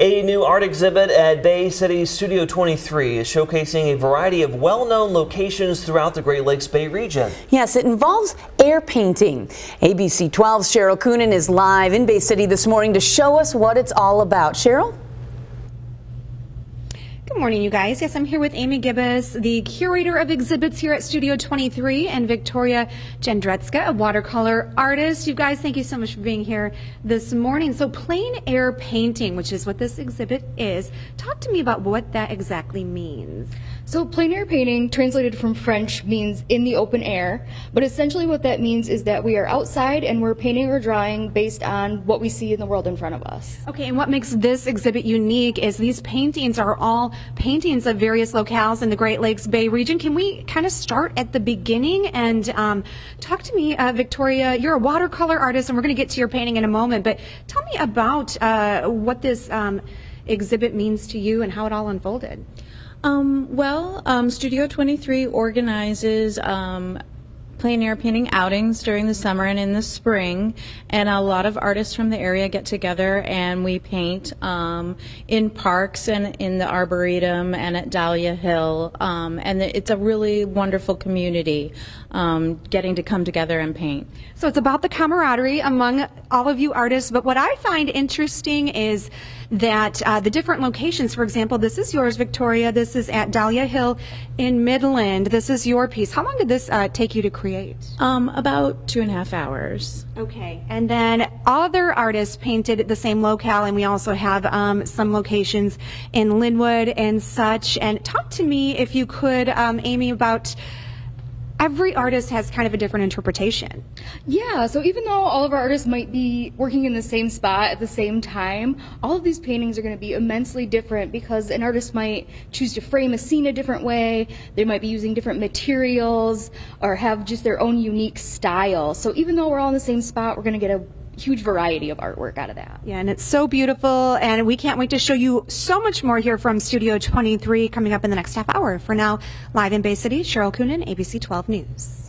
A new art exhibit at Bay City Studio 23 is showcasing a variety of well-known locations throughout the Great Lakes Bay region. Yes, it involves air painting. ABC 12's Cheryl Coonan is live in Bay City this morning to show us what it's all about. Cheryl? Good morning, you guys. Yes, I'm here with Amy Gibbous, the curator of exhibits here at Studio 23, and Victoria Jendretska, a watercolor artist. You guys, thank you so much for being here this morning. So, plein air painting, which is what this exhibit is, talk to me about what that exactly means. So, plein air painting, translated from French, means in the open air, but essentially what that means is that we are outside and we're painting or drawing based on what we see in the world in front of us. Okay, and what makes this exhibit unique is these paintings are all paintings of various locales in the Great Lakes Bay region. Can we kind of start at the beginning and um, talk to me, uh, Victoria? You're a watercolor artist, and we're going to get to your painting in a moment, but tell me about uh, what this um, exhibit means to you and how it all unfolded. Um, well, um, Studio 23 organizes um, plein air painting outings during the summer and in the spring, and a lot of artists from the area get together and we paint um, in parks and in the Arboretum and at Dahlia Hill, um, and it's a really wonderful community um, getting to come together and paint. So it's about the camaraderie among all of you artists, but what I find interesting is that uh, the different locations, for example, this is yours, Victoria, this is at Dahlia Hill in Midland, this is your piece. How long did this uh, take you to create? Create? Um, about two and a half hours. Okay. And then other artists painted the same locale, and we also have um, some locations in Linwood and such. And talk to me, if you could, um, Amy, about every artist has kind of a different interpretation. Yeah, so even though all of our artists might be working in the same spot at the same time, all of these paintings are going to be immensely different because an artist might choose to frame a scene a different way, they might be using different materials, or have just their own unique style. So even though we're all in the same spot, we're going to get a huge variety of artwork out of that. Yeah, and it's so beautiful, and we can't wait to show you so much more here from Studio 23 coming up in the next half hour. For now, live in Bay City, Cheryl Coonan, ABC 12 News.